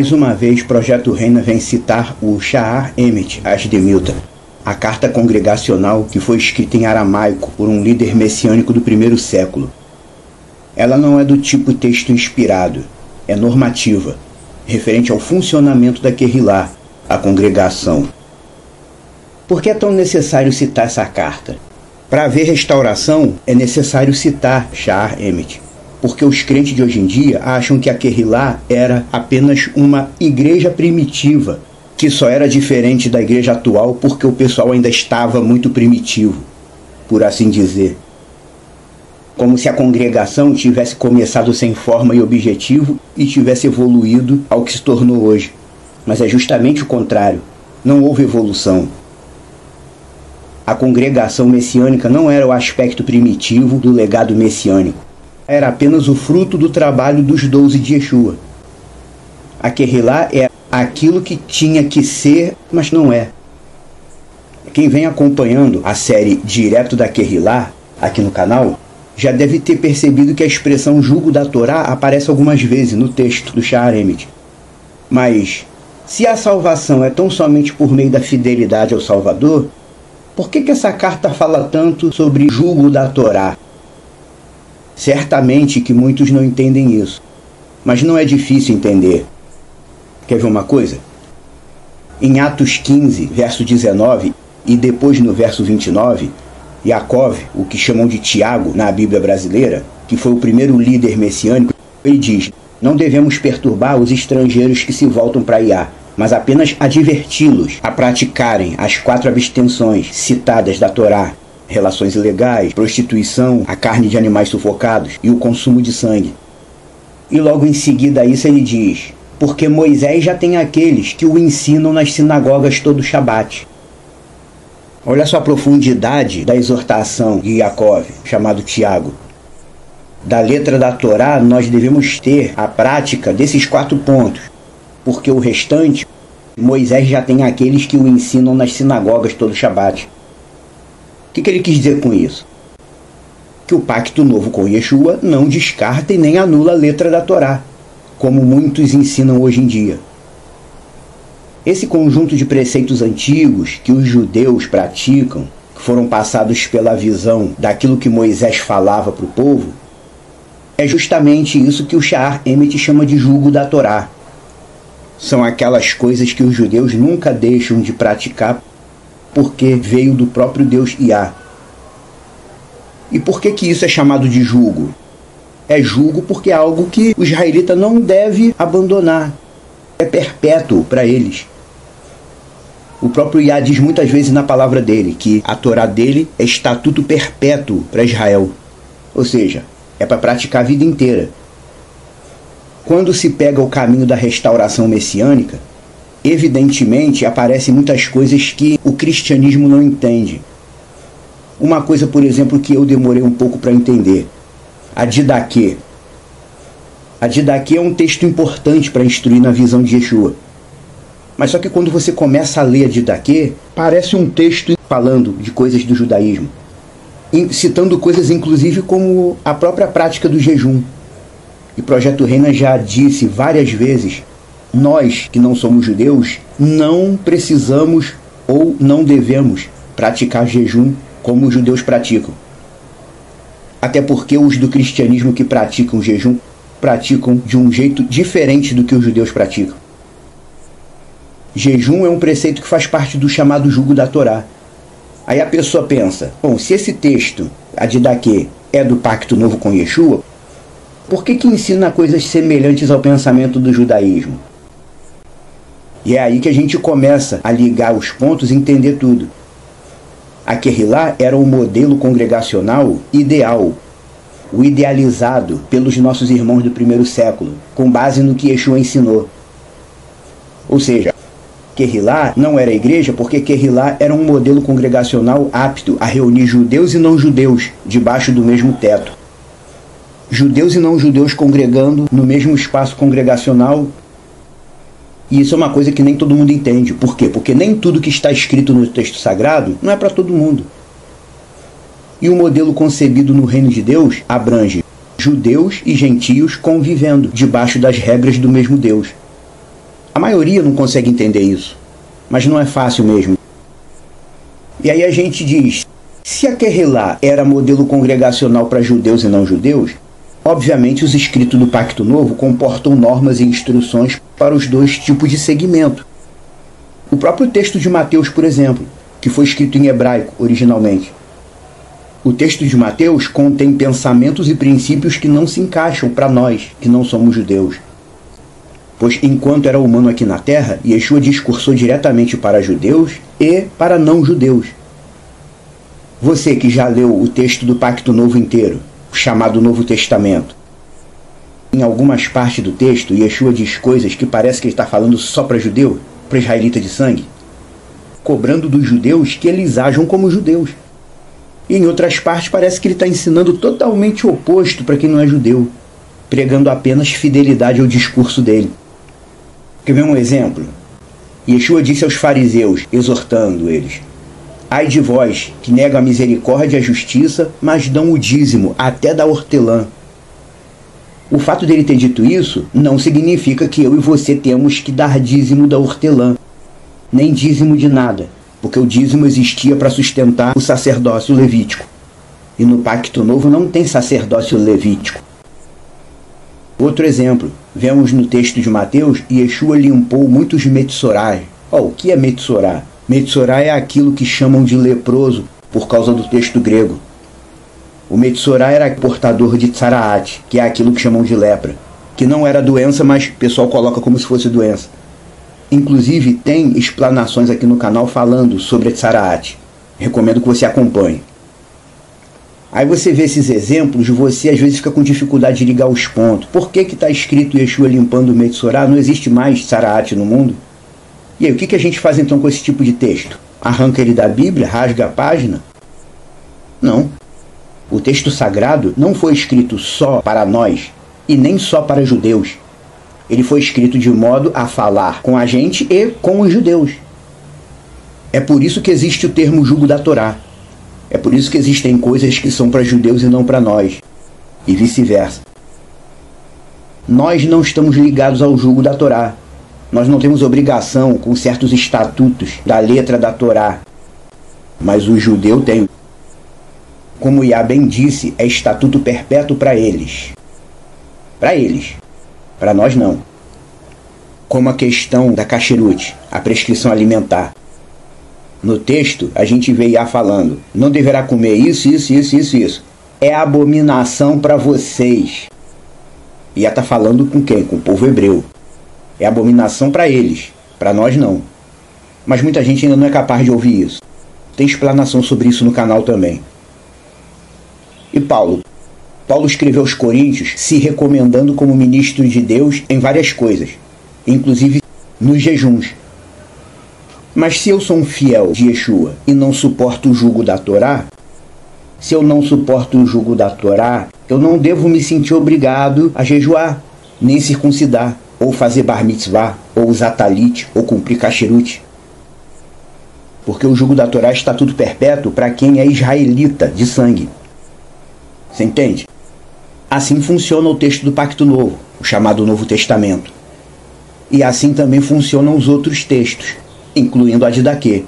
Mais uma vez, Projeto Reina vem citar o Sha'ar Emet Ashdemilta, a carta congregacional que foi escrita em aramaico por um líder messiânico do primeiro século. Ela não é do tipo texto inspirado, é normativa, referente ao funcionamento da Querrilá, a congregação. Por que é tão necessário citar essa carta? Para haver restauração, é necessário citar Sha'ar Emet porque os crentes de hoje em dia acham que a Querrilá era apenas uma igreja primitiva, que só era diferente da igreja atual porque o pessoal ainda estava muito primitivo, por assim dizer. Como se a congregação tivesse começado sem forma e objetivo e tivesse evoluído ao que se tornou hoje. Mas é justamente o contrário. Não houve evolução. A congregação messiânica não era o aspecto primitivo do legado messiânico era apenas o fruto do trabalho dos doze de Yeshua. A Querrilá é aquilo que tinha que ser, mas não é. Quem vem acompanhando a série Direto da Querrilá, aqui no canal, já deve ter percebido que a expressão jugo da Torá aparece algumas vezes no texto do Sha'aremet. Mas, se a salvação é tão somente por meio da fidelidade ao Salvador, por que, que essa carta fala tanto sobre jugo da Torá? Certamente que muitos não entendem isso, mas não é difícil entender. Quer ver uma coisa? Em Atos 15, verso 19, e depois no verso 29, Yaakov, o que chamam de Tiago na Bíblia brasileira, que foi o primeiro líder messiânico, ele diz: Não devemos perturbar os estrangeiros que se voltam para Iá, mas apenas adverti-los a praticarem as quatro abstenções citadas da Torá, relações ilegais, prostituição, a carne de animais sufocados e o consumo de sangue. E logo em seguida a isso ele diz: Porque Moisés já tem aqueles que o ensinam nas sinagogas todo Shabat. Olha só a profundidade da exortação de Yaakov, chamado Tiago. Da letra da Torá, nós devemos ter a prática desses quatro pontos, porque o restante, Moisés já tem aqueles que o ensinam nas sinagogas todo Shabat. O que, que ele quis dizer com isso? Que o pacto novo com Yeshua não descarta e nem anula a letra da Torá, como muitos ensinam hoje em dia. Esse conjunto de preceitos antigos que os judeus praticam, que foram passados pela visão daquilo que Moisés falava para o povo, é justamente isso que o Sha'ar Emet chama de jugo da Torá. São aquelas coisas que os judeus nunca deixam de praticar porque veio do próprio Deus Iá. E por que que isso é chamado de jugo? É jugo porque é algo que o israelita não deve abandonar. É perpétuo para eles. O próprio Iá diz muitas vezes na palavra dele que a Torá dele é estatuto perpétuo para Israel. Ou seja, é para praticar a vida inteira. Quando se pega o caminho da restauração messiânica, evidentemente aparecem muitas coisas que o cristianismo não entende. Uma coisa, por exemplo, que eu demorei um pouco para entender: a Didaquê. A Didaquê é um texto importante para instruir na visão de Yeshua. Mas só que quando você começa a ler a Didaquê, parece um texto falando de coisas do judaísmo, citando coisas inclusive como a própria prática do jejum. E Projeto Reina já disse várias vezes nós que não somos judeus não precisamos ou não devemos praticar jejum como os judeus praticam. Até porque os do cristianismo que praticam jejum praticam de um jeito diferente do que os judeus praticam. Jejum é um preceito que faz parte do chamado jugo da Torá. Aí a pessoa pensa: bom, se esse texto, a de Daquê, é do pacto novo com Yeshua, por que, que ensina coisas semelhantes ao pensamento do judaísmo? E é aí que a gente começa a ligar os pontos e entender tudo. A Querrilá era o modelo congregacional ideal, o idealizado pelos nossos irmãos do primeiro século, com base no que Yeshua ensinou. Ou seja, Querrilá não era igreja porque Querrilá era um modelo congregacional apto a reunir judeus e não judeus debaixo do mesmo teto. Judeus e não judeus congregando no mesmo espaço congregacional e isso é uma coisa que nem todo mundo entende. Por quê? Porque nem tudo que está escrito no texto sagrado não é para todo mundo. E o modelo concebido no reino de Deus abrange judeus e gentios convivendo debaixo das regras do mesmo Deus. A maioria não consegue entender isso, mas não é fácil mesmo. E aí a gente diz: se a Kerrilá era modelo congregacional para judeus e não judeus, obviamente os escritos do Pacto Novo comportam normas e instruções para os dois tipos de segmento. O próprio texto de Mateus, por exemplo, que foi escrito em hebraico originalmente. O texto de Mateus contém pensamentos e princípios que não se encaixam para nós, que não somos judeus. Pois enquanto era humano aqui na terra, Yeshua discursou diretamente para judeus e para não judeus. Você que já leu o texto do Pacto Novo inteiro, chamado Novo Testamento, em algumas partes do texto, Yeshua diz coisas que parece que ele está falando só para judeu, para israelita de sangue, cobrando dos judeus que eles ajam como judeus. E em outras partes parece que ele está ensinando totalmente o oposto para quem não é judeu, pregando apenas fidelidade ao discurso dele. Quer ver um exemplo? Yeshua disse aos fariseus, exortando eles: Ai de vós, que negam a misericórdia e a justiça, mas dão o dízimo, até da hortelã. O fato dele ter dito isso não significa que eu e você temos que dar dízimo da hortelã, nem dízimo de nada, porque o dízimo existia para sustentar o sacerdócio levítico. E no Pacto Novo não tem sacerdócio levítico. Outro exemplo, vemos no texto de Mateus, Yeshua limpou muitos metzorai. Oh, o que é metsorá? Metsorá é aquilo que chamam de leproso por causa do texto grego. O Metsorá era portador de tsaraat, que é aquilo que chamam de lepra, que não era doença, mas o pessoal coloca como se fosse doença. Inclusive tem explanações aqui no canal falando sobre a tsaraat. Recomendo que você acompanhe. Aí você vê esses exemplos, você às vezes fica com dificuldade de ligar os pontos. Por que está escrito Yeshua limpando o Metsorá? Não existe mais tsaraat no mundo? E aí, o que, que a gente faz então com esse tipo de texto? Arranca ele da Bíblia, rasga a página? Não. O texto sagrado não foi escrito só para nós e nem só para judeus. Ele foi escrito de modo a falar com a gente e com os judeus. É por isso que existe o termo jugo da Torá. É por isso que existem coisas que são para judeus e não para nós. E vice-versa. Nós não estamos ligados ao jugo da Torá. Nós não temos obrigação com certos estatutos da letra da Torá, mas o judeu tem. Como Iá bem disse, é estatuto perpétuo para eles. Para eles. Para nós não. Como a questão da cachirute, a prescrição alimentar. No texto, a gente vê Iá falando: não deverá comer isso, isso, isso, isso, isso. É abominação para vocês. Iá está falando com quem? Com o povo hebreu. É abominação para eles, para nós não. Mas muita gente ainda não é capaz de ouvir isso. Tem explanação sobre isso no canal também. E Paulo? Paulo escreveu aos Coríntios se recomendando como ministro de Deus em várias coisas, inclusive nos jejuns. Mas se eu sou um fiel de Yeshua e não suporto o jugo da Torá, se eu não suporto o jugo da Torá, eu não devo me sentir obrigado a jejuar, nem circuncidar ou fazer bar mitzvah, ou usar talit, ou cumprir kasherut. Porque o jugo da Torá está tudo perpétuo para quem é israelita de sangue. Você entende? Assim funciona o texto do Pacto Novo, o chamado Novo Testamento. E assim também funcionam os outros textos, incluindo a Didaquê.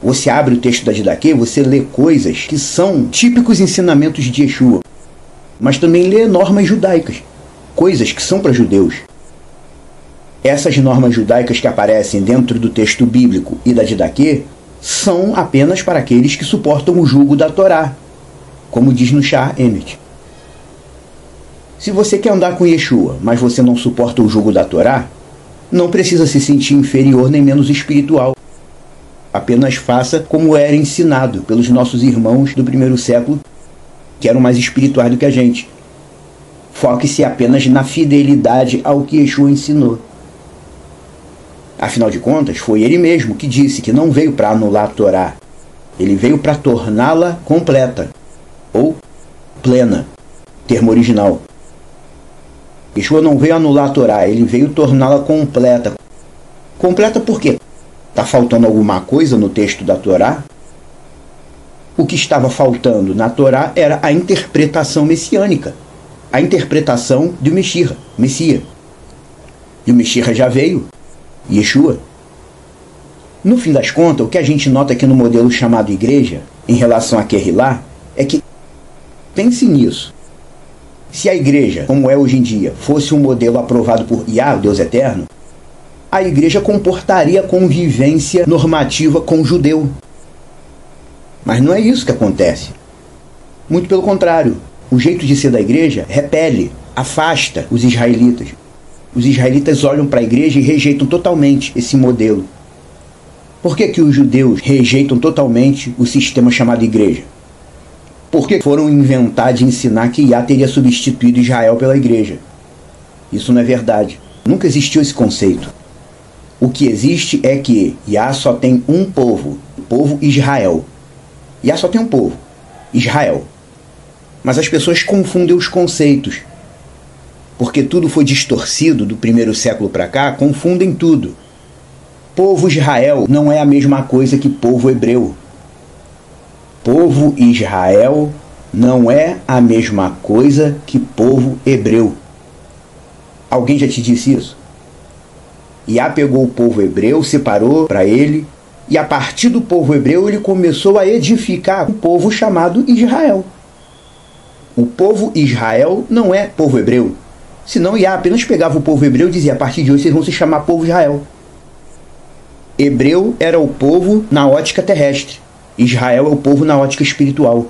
Você abre o texto da Didaquê, você lê coisas que são típicos ensinamentos de Yeshua, mas também lê normas judaicas coisas que são para judeus. Essas normas judaicas que aparecem dentro do texto bíblico e da Didaquê são apenas para aqueles que suportam o jugo da Torá, como diz no Shah Emmet. Se você quer andar com Yeshua, mas você não suporta o jugo da Torá, não precisa se sentir inferior nem menos espiritual. Apenas faça como era ensinado pelos nossos irmãos do primeiro século, que eram mais espirituais do que a gente. Foque-se apenas na fidelidade ao que Yeshua ensinou. Afinal de contas, foi ele mesmo que disse que não veio para anular a Torá. Ele veio para torná-la completa, ou plena, termo original. Yeshua não veio anular a Torá, ele veio torná-la completa. Completa por quê? Está faltando alguma coisa no texto da Torá? O que estava faltando na Torá era a interpretação messiânica a interpretação de Messias, Messias. E o Messias já veio, Yeshua. No fim das contas, o que a gente nota aqui no modelo chamado igreja, em relação a Kerrilá, é que, pense nisso, se a igreja, como é hoje em dia, fosse um modelo aprovado por Yah, o Deus Eterno, a igreja comportaria convivência normativa com o judeu. Mas não é isso que acontece. Muito pelo contrário, o jeito de ser da igreja repele, afasta os israelitas. Os israelitas olham para a igreja e rejeitam totalmente esse modelo. Por que, que os judeus rejeitam totalmente o sistema chamado igreja? Porque foram inventar de ensinar que Iá teria substituído Israel pela igreja. Isso não é verdade. Nunca existiu esse conceito. O que existe é que Iá só tem um povo, o povo Israel. Iá só tem um povo, Israel. Mas as pessoas confundem os conceitos. Porque tudo foi distorcido do primeiro século para cá, confundem tudo. Povo Israel não é a mesma coisa que povo hebreu. Povo Israel não é a mesma coisa que povo hebreu. Alguém já te disse isso? Iá pegou o povo hebreu, separou para ele, e a partir do povo hebreu ele começou a edificar um povo chamado Israel. O povo Israel não é povo hebreu. Senão Iá apenas pegava o povo hebreu e dizia: a partir de hoje vocês vão se chamar povo Israel. Hebreu era o povo na ótica terrestre. Israel é o povo na ótica espiritual.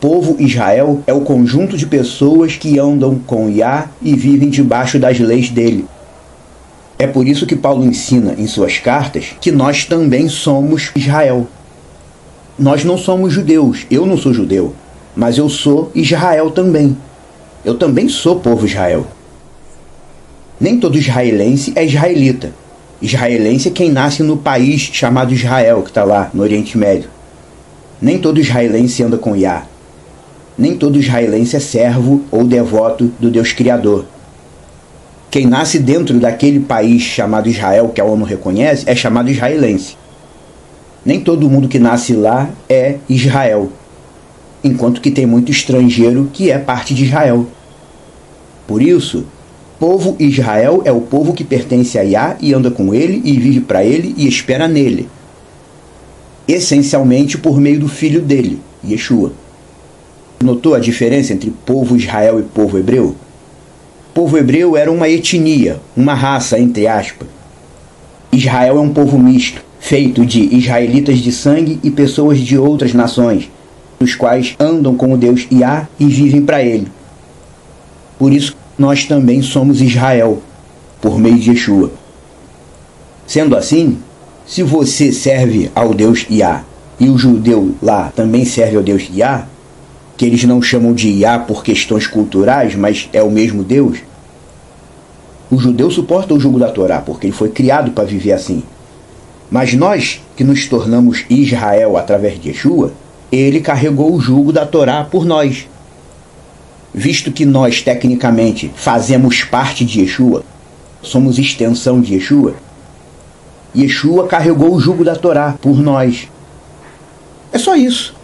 Povo Israel é o conjunto de pessoas que andam com Yah e vivem debaixo das leis dele. É por isso que Paulo ensina em suas cartas que nós também somos Israel. Nós não somos judeus, eu não sou judeu, mas eu sou Israel também. Eu também sou povo Israel. Nem todo israelense é israelita. Israelense é quem nasce no país chamado Israel, que está lá no Oriente Médio. Nem todo israelense anda com Yah. Nem todo israelense é servo ou devoto do Deus Criador. Quem nasce dentro daquele país chamado Israel, que a ONU reconhece, é chamado israelense. Nem todo mundo que nasce lá é Israel, enquanto que tem muito estrangeiro que é parte de Israel. Por isso, Povo Israel é o povo que pertence a Yah e anda com ele e vive para ele e espera nele. Essencialmente por meio do filho dele, Yeshua. Notou a diferença entre povo Israel e povo hebreu? Povo hebreu era uma etnia, uma raça, entre aspas. Israel é um povo misto, feito de israelitas de sangue e pessoas de outras nações, os quais andam com o Deus Yah e vivem para ele. Por isso, nós também somos Israel, por meio de Yeshua. Sendo assim, se você serve ao Deus Iá e o judeu lá também serve ao Deus Iá, que eles não chamam de Iá por questões culturais, mas é o mesmo Deus, o judeu suporta o jugo da Torá, porque ele foi criado para viver assim. Mas nós, que nos tornamos Israel através de Yeshua, ele carregou o jugo da Torá por nós visto que nós tecnicamente fazemos parte de Yeshua, somos extensão de Yeshua, Yeshua carregou o jugo da Torá por nós. É só isso.